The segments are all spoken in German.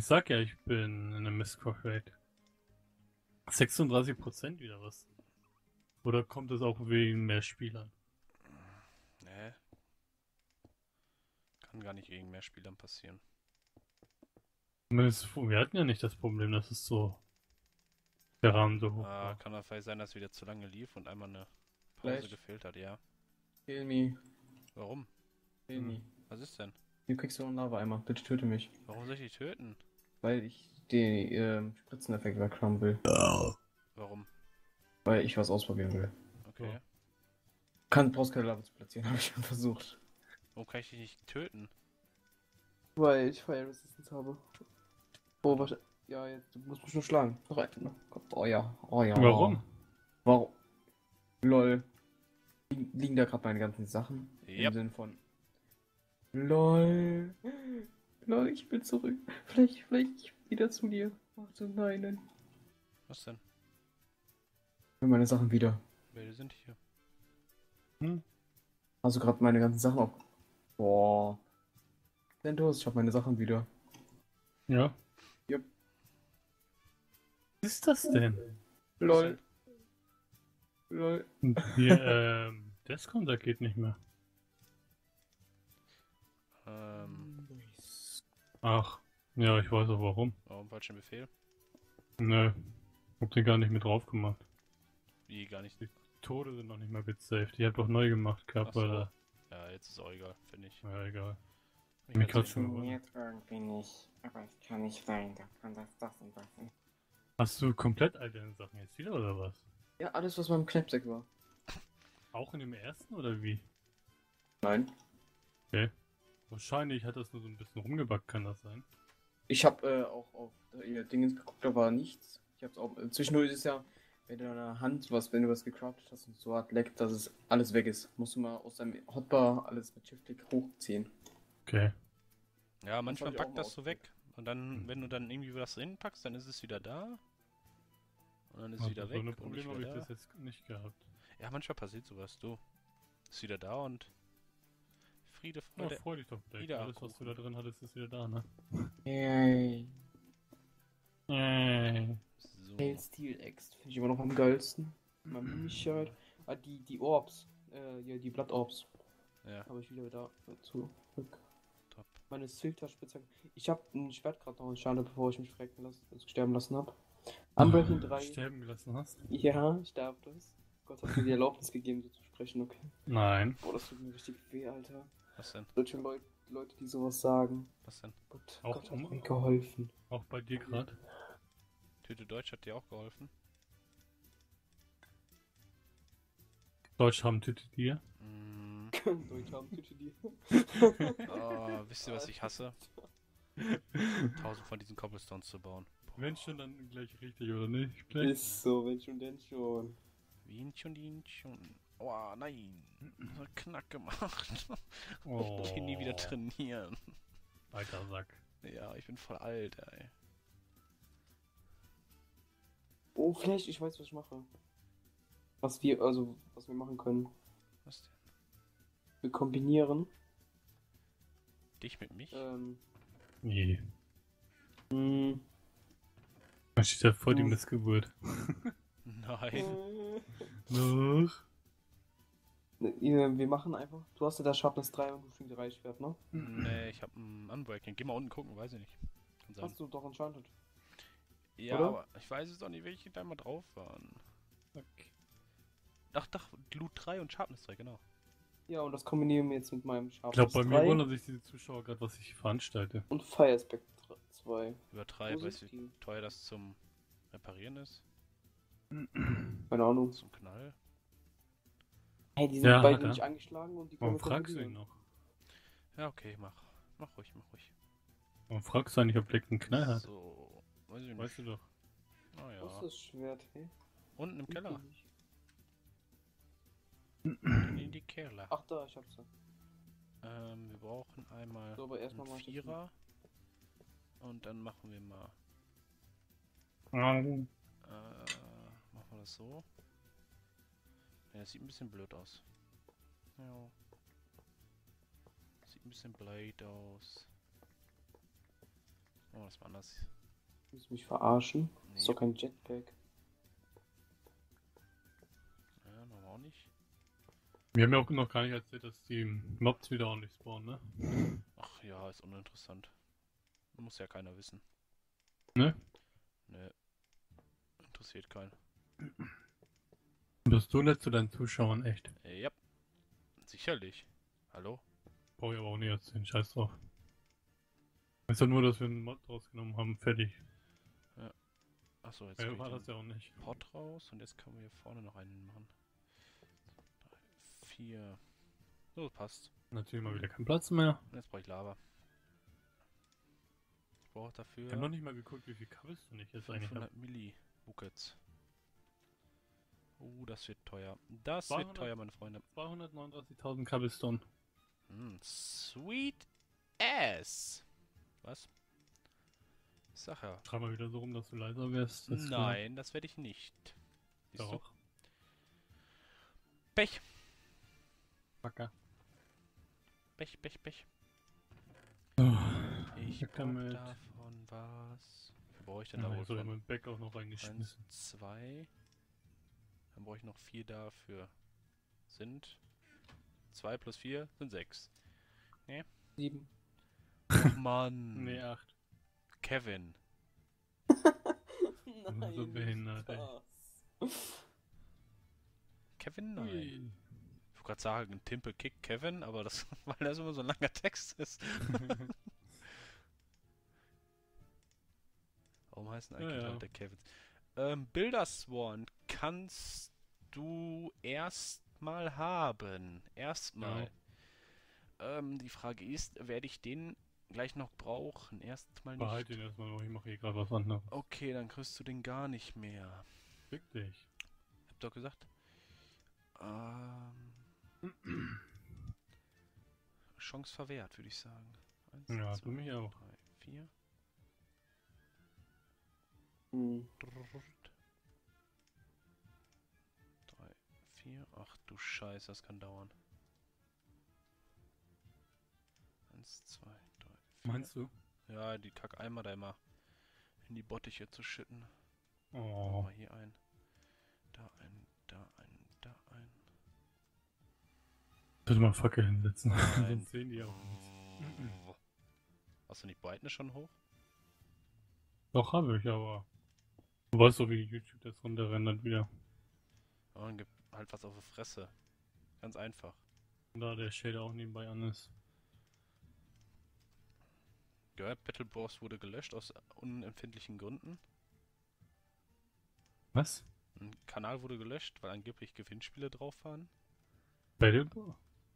Ich sag ja, ich bin in einem Misscore Rate. 36% wieder was. Oder kommt es auch wegen mehr Spielern? Nee. Kann gar nicht wegen mehr Spielern passieren. Wir hatten ja nicht das Problem, dass es so der Rahmen so hoch Ah, war. kann das vielleicht sein, dass es wieder zu lange lief und einmal eine Pause Vielleicht. gefehlt hat, ja. Kill me. Warum? Kill me. Was ist denn? Du kriegst so einen Lava-Eimer. Bitte töte mich. Warum soll ich dich töten? Weil ich den ähm, Spritzeneffekt weghaben will. Warum? Weil ich was ausprobieren will. Okay. Kann, brauchst keine Lava zu platzieren, habe ich schon versucht. Warum kann ich dich nicht töten? Weil ich Fire Resistance habe. Oh, warte. Ja, jetzt, du musst mich nur schlagen. Noch. Oh ja, oh ja. Warum? Warum? Lol. Liegen, liegen da gerade meine ganzen Sachen? Yep. Im Sinn von. Lol. Lol, ich will zurück. Vielleicht, vielleicht wieder zu dir. Warte, nein, nein. Was denn? Ich will meine Sachen wieder. Welche sind hier? Hm? Hast du gerade meine ganzen Sachen auf. Boah. Lentos, ich habe meine Sachen wieder. Ja. Yep. Was ist das denn? Lol. Lol. Hier, ähm, Desconter geht nicht mehr. Ach, ja, ich weiß auch warum. warum falschen Befehl? Nö, hab den gar nicht mit drauf gemacht. Wie gar nicht. Tode sind noch nicht mehr bitsaved. Die hab doch neu gemacht gehabt, so. weil. Ja, jetzt ist auch egal, finde ich. Ja, egal. Ich Mich hat's schon. Funktioniert irgendwie nicht. Aber es kann nicht sein, da kann das, das und das. Hast du komplett all deine Sachen jetzt wieder oder was? Ja, alles, was beim Knapsack war. Auch in dem ersten oder wie? Nein. Wahrscheinlich hat das nur so ein bisschen rumgebackt, kann das sein? Ich habe äh, auch auf ihr Dingens geguckt, da war nichts. Ich hab's auch. Äh, zwischendurch ist es ja, wenn du in deiner Hand was, wenn du was gecraftet hast und so hat leckt, dass es alles weg ist. Musst du mal aus deinem Hotbar alles mit Shift-Click hochziehen. Okay. Ja, manchmal packt das so weg. Und dann, wenn du dann irgendwie was reinpackst, dann ist es wieder da. Und dann ist es wieder so weg. eine und nicht Probleme habe ich da. bis jetzt nicht gehabt. Ja, manchmal passiert sowas, du. Ist wieder da und. Friede, Ja, Freude. freu dich doch. Wieder Alles, was du da drin hattest, ist wieder da, ne? Yay. Yay. So. Hail Steel Axe finde ich immer noch am geilsten. Man mich halt. Ah, die, die Orbs. Äh, ja, die Blattorbs. Ja, Habe ich wieder da zurück. top. Meine Silter-Spitzhacke. Ich habe ein Schwert gerade noch in Schale, bevor ich mich frecken lassen, also sterben lassen habe. Unbreaking 3. Sterben gelassen hast? Ja, ich darf das. Gott hat mir die Erlaubnis gegeben, so zu sprechen, okay. Nein. Boah, das tut mir richtig weh, Alter. Was denn? Solche Leute, Leute, die sowas sagen. Was denn? Gott, Auch Gott um- hat mir geholfen. Auch bei dir gerade? Tüte Deutsch hat dir auch geholfen. Deutsch haben Tüte dir. Mm, Deutsch haben Tüte die. oh, wisst ihr, was ich hasse? Tausend von diesen Cobblestones zu bauen. Wenn schon, dann gleich richtig, oder nicht? Gleich. Ist so, wenn schon, denn schon. Wien schon, Wien schon. Oh nein. Knack gemacht. Oh. Ich will nie wieder trainieren. Alter Sack. Ja, ich bin voll alt, ey. Oh, vielleicht, ich weiß, was ich mache. Was wir, also, was wir machen können. Was denn? Wir kombinieren. Dich mit mich? Ähm, Nee. mh, Man steht ja vor die Hm. Missgeburt. Nein. Noch? Wir machen einfach. Du hast ja da Sharpness 3 und du String 3 Schwert, ne? Nee, ich hab ein Unbreaking. Geh mal unten gucken, weiß ich nicht. Kann sein. Hast du doch enchanted. Ja, oder? aber ich weiß es doch nicht, welche da mal drauf waren. Ach, doch, Loot 3 und Sharpness 3, genau. Ja, und das kombinieren wir jetzt mit meinem Ich Sharpness glaube, bei mir 3 wundern sich die Zuschauer gerade, was ich veranstalte. und Fire Spectre 2. Über 3, Wo weißt sind du, wie teuer das zum Reparieren ist? Keine Ahnung. Zum Knall? Hey, die sind Ja, beide nicht angeschlagen und die Warum können wir fragst du ihn noch? Ja, okay, mach. Mach ruhig, mach ruhig. Warum fragst du eigentlich, ob Black einen Knall hat? So, weiß ich nicht. Weißt du doch. Ah Wo ist ja. das Schwert, hey? Unten im Keller. In die Keller. Ach, da, ich hab's. Ähm, wir brauchen einmal So, aber erstmal einen das Vierer. Und dann machen wir mal. Ähm, Äh, machen wir das so. Ja, das sieht ein bisschen blöd aus. Ja. Sieht ein bisschen blöd aus. Oh, das war anders. Du musst mich verarschen. Nee. Ist doch kein Jetpack. Ja, noch auch nicht. Wir haben ja auch noch gar nicht erzählt, dass die Mobs wieder ordentlich spawnen, ne? Ach ja, ist uninteressant. Muss ja keiner wissen. Ne? Ne. Interessiert keinen. Bist du nett zu deinen Zuschauern, echt? Ja. Sicherlich. Hallo? Brauche ich aber auch nicht erzählen, scheiß drauf. Ist ja nur, dass wir einen Mod rausgenommen haben, fertig. Achso, jetzt krieg war ich das ja auch nicht. Pot raus und jetzt können wir hier vorne noch einen machen. Drei, vier. So, passt. Natürlich mal wieder kein Platz mehr. Und jetzt brauche ich Lava. Ich brauche Ich dafür habe noch nicht mal geguckt, wie viel Kabels du nicht jetzt eigentlich hast. 500 Milli Buckets. Oh, das wird teuer. Das 200? wird teuer, meine Freunde. 239.000 Cobblestone. Hm, sweet ass. Was? Ja. Schreib mal wieder so rum, dass du leiser. Das ist Nein, das werde ich nicht. Siehst du? Doch. Pech, Wacker. Pech, Pech, Pech. Oh, Ich brauch damit. davon was. Viel brauche ich denn ja, da wohl ich von? mein Back auch noch Eins, reingeschmissen. zwei. Dann brauche ich noch vier dafür. Sind zwei plus vier sind sechs. Sieben. Ach Mann. Nee, 8. Kevin. Nein. so behindert. Kevin? Nein. Ich wollte gerade sagen, Timpe Kick Kevin, aber das, weil das immer so ein langer Text ist. Warum heißen eigentlich Ja, ja. Leute Kevins? Ähm, Bildersworn kannst du erstmal haben. Erstmal. Ähm, die Frage ist, werde ich den gleich noch brauchen? Erstmal nicht. Behalte ihn erstmal noch, ich mache hier gerade was anderes. Okay, dann kriegst du den gar nicht mehr. Fick dich. Ich hab doch gesagt. Ähm, Chance verwehrt, würde ich sagen. Eins, Ja, zwei, du mich auch. drei, vier. Hm. Drrrt. Ach du Scheiße, das kann dauern. Eins, zwei, drei, vier. Meinst du? Ja, die Kackeimer da immer in die Bottiche zu schütten. Oh. Mal hier ein. Da ein, da ein, da ein. Bitte mal Fackel hinsetzen. Sonst sehen die auch nichts. Hast du nicht Brightness schon hoch? Doch, habe ich, aber. Du weißt doch, wie YouTube das runterrendert wieder. Oh, dann gib halt was auf die Fresse. Ganz einfach. Da der Shader auch nebenbei an ist. Gehört, Battle Bros wurde gelöscht aus unempfindlichen Gründen. Was? Ein Kanal wurde gelöscht, weil angeblich Gewinnspiele drauf waren. Battleball?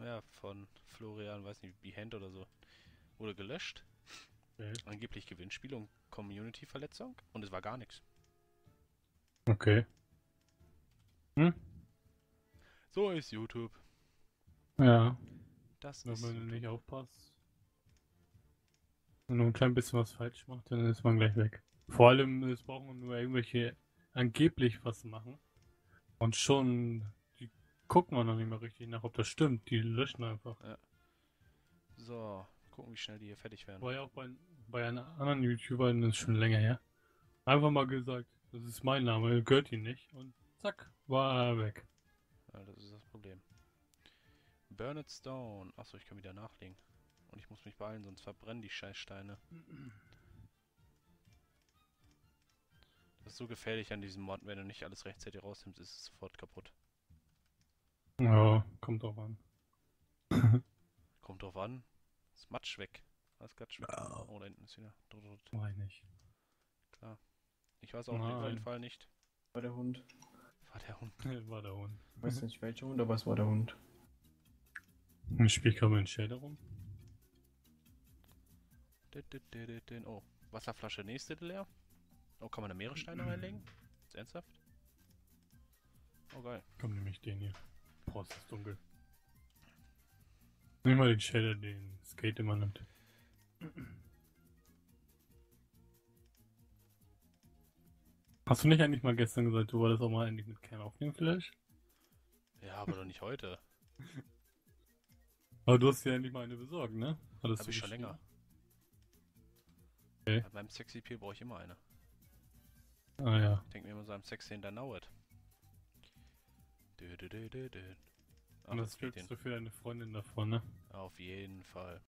Ja, von Florian, weiß nicht, Behand oder so. Wurde gelöscht. Okay. Angeblich Gewinnspiele und Community-Verletzung. Und es war gar nichts. okay. Hm? So ist YouTube. Ja, Das wenn man YouTube. nicht aufpasst. Und nur ein klein bisschen was falsch macht, dann ist man gleich weg. Vor allem, es brauchen nur irgendwelche angeblich was machen. Und schon, die gucken wir noch nicht mal richtig nach, ob das stimmt. Die löschen einfach. So, gucken, wie schnell die hier fertig werden. War ja auch bei, bei einer anderen YouTuberin, das ist schon länger her. Einfach mal gesagt, das ist mein Name, gehört ihn nicht. Und zack, war er weg. Ja, das ist das Problem. Burn it Stone. Achso, ich kann wieder nachlegen. Und ich muss mich beeilen, sonst verbrennen die Scheißsteine. Das ist so gefährlich an diesem Mod, wenn du nicht alles rechtzeitig rausnimmst, ist es sofort kaputt. Ja, kommt drauf an. Kommt drauf an. Ist Matsch weg. Alles Gatsch weg. Oh, da hinten ist wieder. Drrrt. War ich nicht. Klar. Ich weiß auch auf jeden Nein. Fall nicht. War der Hund. War der Hund. war der Hund. Ich weiß nicht welcher Hund, aber es war der Hund. Ich spiele gerade mit dem Shader rum. Oh, Wasserflasche nächste leer. Oh, kann man da mehrere Steine reinlegen? Ist ernsthaft? Oh, geil. Komm, nehme ich den hier. Boah, es ist dunkel. Nimm mal den Shader, den Skate immer nimmt. Hast du nicht eigentlich mal gestern gesagt, du wolltest auch mal endlich mit Kern aufnehmen vielleicht? Ja, aber doch nicht heute. Aber du hast ja endlich mal eine besorgt, ne? Hattest Hab du ich schon länger. Okay. Bei meinem Sexy Peel brauche ich immer eine. Ah ja. Ich denke mir immer so am Sexy. Dö, dö, dö, dö, dö. Ach, Und das stellst du für deine Freundin davor, ne? Auf jeden Fall.